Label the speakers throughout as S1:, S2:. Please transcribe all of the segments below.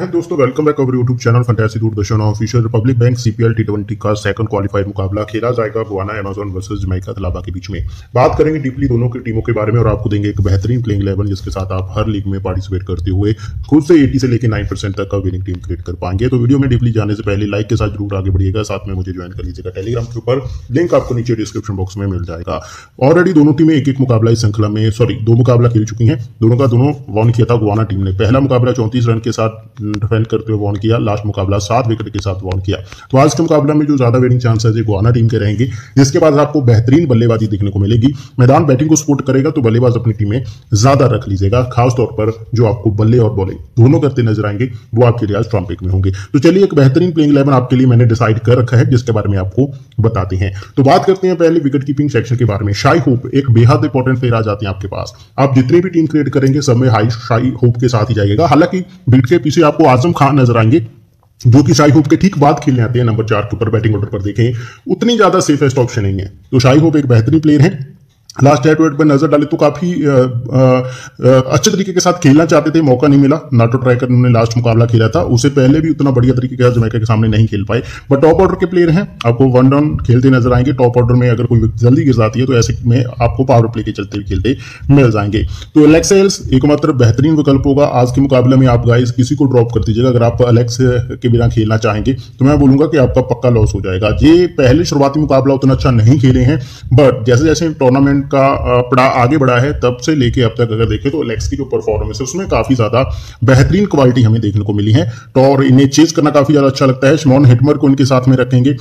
S1: दोस्तों welcome back our YouTube channel fantasy Doordarshan official Republic Bank CPL T twenty का second qualified मुकाबला खेला जाएगा Guyana Amazon versus Jamaica Tallawahs के बीच में। बात करेंगे डीपली दोनों की टीमों के बारे में और आपको देंगे एक बेहतरीन प्लेइंग लेवल जिसके साथ आप हर लीग में पार्टिसिपेट करते हुए खुद से एटी से लेकर नाइन तक का विनिंग टीम क्रिएट कर पाएँगे। तो वीडियो में डीपली जाने से पहले लाइक के साथ ज़रूर आगे बढ़िएगा। साथ में मुझे ज्वाइन कर लीजिएगा टेलीग्राम के ऊपर। लिंक आपको नीचे डिस्क्रिप्शन बॉक्स में मिल जाएगा। ऑलरेडी दोनों टीमें एक एक मुकाबला इस श्रृंखला में सॉरी दो मुकाबला खेल चुकी हैं। दोनों का दोनों वॉन किया था गुआना टीम ने। पहला मुकाबला चौंतीस रन के साथ डिफेंड करते हुए वॉन किया लास्ट मुकाबला सात विकेट के साथ वॉन किया। तो आज के मुकाबला में जो ज़्यादा विनिंग चांसेस है गुआना टीम के रहेंगे, जिसके बाद आपको बेहतरीन बल्लेबाजी देखने को मिलेगी, मैदान बैटिंग को सपोर्ट करेगा तो बल्लेबाज अपनी टीम में ज़्यादा रख लीजिएगा, खासतौर पर जो आपको बल्ले और बॉलिंग दोनों करते नज़र आएँगे, वो आपके लिए आज ट्रम्पिक में होंगे। तो चलिए एक बेहतरीन प्लेइंग इलेवन आपके लिए मैंने डिसाइड कर रखा है, जिसके बारे में आपको बताते हैं। तो बात करते हैं पहले विकेट कीपिंग सेक्शन के बारे में। शाई होप एक बेहद इंपॉर्टेंट प्लेयर आ जाते हैं आपके पास। आप जितनी भी टीम क्रिएट करेंगे, सब में हाई शाई होप के साथ ही जाएगा हालाँकि बीट के पीछे आपको आज़म खान नज़र आएँगे, जो कि शाही होप के ठीक बाद खेलने आते हैं, नंबर चार के ऊपर बैटिंग ऑर्डर पर देखें, उतनी ज़्यादा सेफेस्ट ऑप्शन नहीं है। तो शाही होप एक बेहतरीन प्लेयर है लास्ट एट वेट पर नज़र डाले तो काफ़ी अच्छे तरीके के साथ खेलना चाहते थे, मौका नहीं मिला। नाटो ट्राइकर ने लास्ट मुकाबला खेला था। उससे पहले भी उतना बढ़िया तरीके के साथ जमैका के सामने नहीं खेल पाए। बट टॉप ऑर्डर के प्लेयर हैं। आपको वन डाउन खेलते नज़र आएँगे। टॉप ऑर्डर में अगर कोई जल्दी गिर जाती है तो ऐसे में आपको पावर प्ले के चलते खेलते मिल जाएँगे। तो एलेक्सेल्स एकमात्र बेहतरीन विकल्प होगा। आज के मुकाबले में आप गाइस किसी को ड्रॉप कर दीजिएगा। अगर आप अलेक्स के बिना खेलना चाहेंगे तो मैं बोलूँगा कि आपका पक्का लॉस हो जाएगा। ये पहले शुरुआती मुकाबला उतना अच्छा नहीं खेले हैं। बट जैसे जैसे टूर्नामेंट का पड़ा आगे बढ़ा है, तब से लेके अब तक अगर देखें तो लेक्स की जो परफॉर्मेंस है, उसमें काफ़ी ज़्यादा बेहतरीन क्वालिटी हमें देखने को मिली है। तो और इन्हें चेज करना काफ़ी ज़्यादा अच्छा लगता है। शमोन हिटमर को इनके साथ में रखेंगे।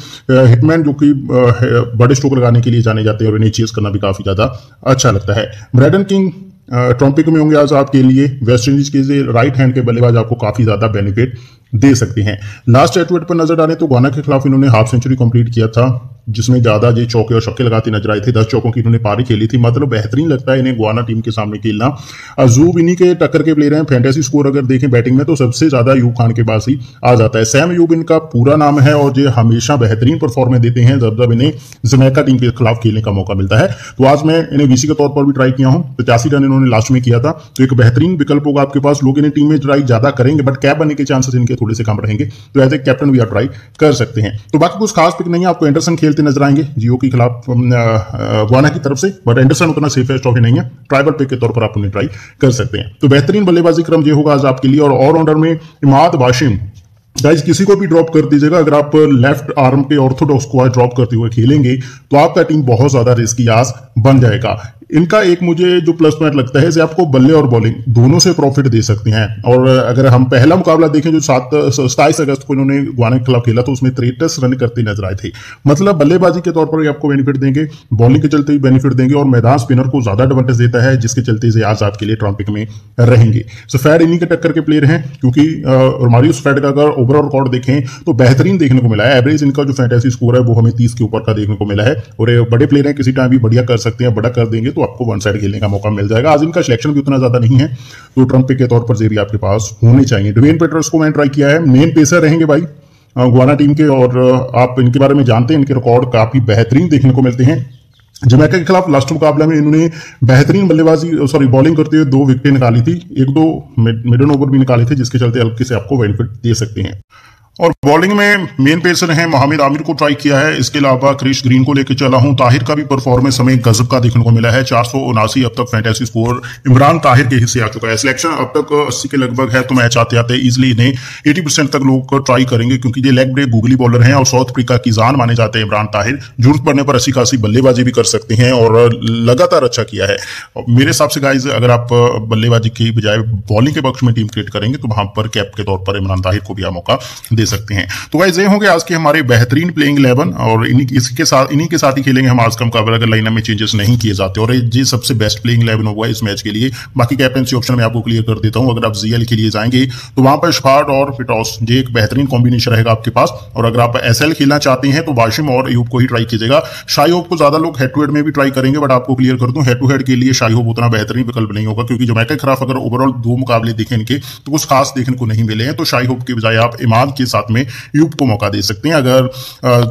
S1: हिटमैन जो कि बड़े स्ट्रोक लगाने के लिए जाने जाते हैं और इन्हें चेज करना भी काफ़ी ज़्यादा अच्छा लगता है। ब्रैडन किंग ट्रम्पिक में होंगे आज आपके लिए। वेस्ट इंडीज के राइट हैंड के बल्लेबाज आपको काफ़ी ज़्यादा बेनिफिट दे सकते हैं। लास्ट एटवेट पर नज़र डालें तो गाना के खिलाफ इन्होंने हाफ़ सेंचुरी कंप्लीट किया था। जिसमें ज़्यादा जी चौके और छक्के लगाते नज़र आए थे। दस चौकों की इन्होंने पारी खेली थी। मतलब बेहतरीन लगता है इन्हें गुआना टीम के सामने खेलना। अजूब इन्हीं के टक्कर के प्लेयर हैं। फैंटेसी स्कोर अगर देखें बैटिंग में तो सबसे ज़्यादा यूब खान के पास ही आ जाता है। सैम यूब इनका पूरा नाम है और ये हमेशा बेहतरीन परफॉर्मेंस देते हैं, जब जब इन्हें जमैका टीम के खिलाफ खेलने का मौका मिलता है। तो आज मैं इन्हें वीसी के तौर पर भी ट्राई किया हूँ। पचासी रन इन्होंने लास्ट में किया था। तो एक बेहतरीन विकल्प होगा आपके पास। लोग इन्हें टीम में ट्राई ज़्यादा करेंगे बट कैप बनने के चांसेस इनके थोड़े से कम रहेंगे। तो एज ए कैप्टन भी आप ट्राई कर सकते हैं। तो बाकी कुछ खास पिक नहीं है। आपको एंडरसन खेलते नज़र आएँगे। जियो के खिलाफ गुआना की तरफ़ से बट एंडरसन उतना सेफेस्ट ट्रॉफी नहीं है। ट्राइबल पिक के तौर पर आप उन्हें ट्राई कर सकते हैं। तो बेहतरीन बल्लेबाजी क्रम ये होगा आज आपके लिए, और ऑलराउंडर में इमाद वाशिम। गाइज़ किसी को भी ड्रॉप कर दीजिएगा। अगर आप लेफ़्ट आर्म के ऑर्थोडॉक्स को ड्रॉप करते हुए खेलेंगे तो आपका टीम बहुत ज़्यादा रिस्की आज बन जाएगा। इनका एक मुझे जो प्लस पॉइंट लगता है आपको बल्ले और बॉलिंग दोनों से प्रॉफिट दे सकते हैं। और अगर हम पहला मुकाबला देखें, जो सात, सताईस अगस्त को इन्होंने गुआना के खिलाफ खेला तो उसमें तिरसठ रन करते नज़र आए थे। मतलब बल्लेबाजी के तौर पर आपको बेनिफिट देंगे बॉलिंग के चलते भी बेनिफिट देंगे, और मैदान स्पिनर को ज़्यादा एडवांटेज देता है, जिसके चलते से आज आपके लिए ट्रम्पिक में रहेंगे। सो फैड इन्हीं के टक्कर के प्लेयर हैं, क्योंकि मारियस फैड का अगर ओवरऑल रिकॉर्ड देखें तो बेहतरीन देखने को मिला है। एवरेज इनका जो फैंटेसी स्कोर है, वो हमें तीस के ऊपर का देखने को मिला है। और बड़े प्लेयर हैं, किसी टाइम भी बढ़िया कर सकते हैं, बड़ा कर देंगे तो आपको वन साइड खेलने का मौका मिल जाएगा। आज इनका सिलेक्शन भी उतना ज़्यादा नहीं है तो ट्रंप के तौर पर जेरी आपके पास होने चाहिए। डिवेन पेटर्स को मैंने ट्राई किया है। मेन पेसर रहेंगे भाई गुआना टीम के और आप इनके बारे में जानते हैं। इनके रिकॉर्ड काफ़ी बेहतरीन देखने को मिलते हैं। जमैका के खिलाफ लास्ट मुकाबला में इन्होंने बेहतरीन बल्लेबाजी सॉरी बॉलिंग करते हुए दो विकेटें निकाली थी। एक दो मिडन ओवर भी निकाले थे, जिसके चलते हल्के से आपको बेनिफिट दे सकते हैं। और बॉलिंग में मेन पेसर हैं मोहम्मद आमिर को ट्राई किया है। इसके अलावा क्रिश ग्रीन को लेकर चला हूँ। ताहिर का भी परफॉर्मेंस हमें गजब का देखने को मिला है। चार सौ उनासी अब तक फैंटेसी स्कोर इमरान ताहिर के हिस्से आ चुका है। सिलेक्शन अब तक अस्सी के लगभग है तो मैच आते आते इजिली इन्हें एटी परसेंट तक लोग ट्राई करेंगे, क्योंकि ये लेग ब्रेक गूगली बॉलर हैं और साउथ अफ्रीका की जान माने जाते हैं इमरान ताहिर। ज़रूरत पड़ने पर अस्सी खासी बल्लेबाजी भी कर सकते हैं और लगातार अच्छा किया है। मेरे हिसाब से गाइज़ अगर आप बल्लेबाजी की बजाय बॉलिंग के पक्ष में टीम क्रिएट करेंगे तो वहाँ पर कैप के तौर पर इमरान ताहिर को भी मौका दे सकते हैं। तो गाइज़ ये होंगे आज के हमारे बेहतरीन प्लेइंग इलेवन और इसके साथ, इन्हीं के साथ ही खेलेंगे हम आज का मुकाबला, अगर लाइनअप में चेंजेस नहीं किए जाते। और ये सबसे बेस्ट प्लेइंग इलेवन होगा इस मैच के लिए। बाकी कैप्टनसी ऑप्शन में आपको क्लियर कर देता हूँ। अगर आप जीएल के लिए जाएँगे तो वहाँ पर शफाट और फिटॉस ये एक बेहतरीन कॉम्बिनेशन रहेगा आपके पास। और अगर आप एस खेलना चाहते हैं तो वाशिम और यूब को ही ट्राई कीजिएगा। शाही को ज़्यादा लोग हेड टू हेड में भी ट्राई करेंगे बट आपको क्लियर कर दूँ हेड टू हेड के लिए शाही उतना बेहतरीन विकल्प नहीं होगा, क्योंकि जमैका के खिलाफ अगर ओवरऑल दो मुकाबले देखें इनके तो कुछ खास देखने को नहीं मिले हैं। तो शाही होप के बजाय आप इमाद के साथ में यूप को मौका दे सकते हैं। अगर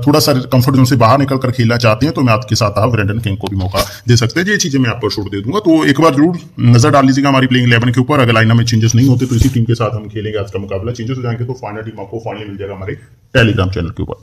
S1: थोड़ा सा कंफर्ट जोन से बाहर निकल कर खेलना चाहते हैं तो मैं आपके साथ आप ब्रेंडन किंग को भी मौका दे सकते हैं। ये चीज़ें मैं आपको छोड़ दे दूँगा। तो एक बार ज़रूर नज़र डाल लीजिएगा हमारी प्लेइंग इलेवन के ऊपर। अगर लाइन में चेंजेस नहीं होते तो इसी टीम के साथ हम खेलेंगे आज का मुकाबला। चेंजेस हो जाएँगे तो फाइनल टीम आपको फाइनली मिल जाएगा हमारे टेलीग्राम चैनल के ऊपर।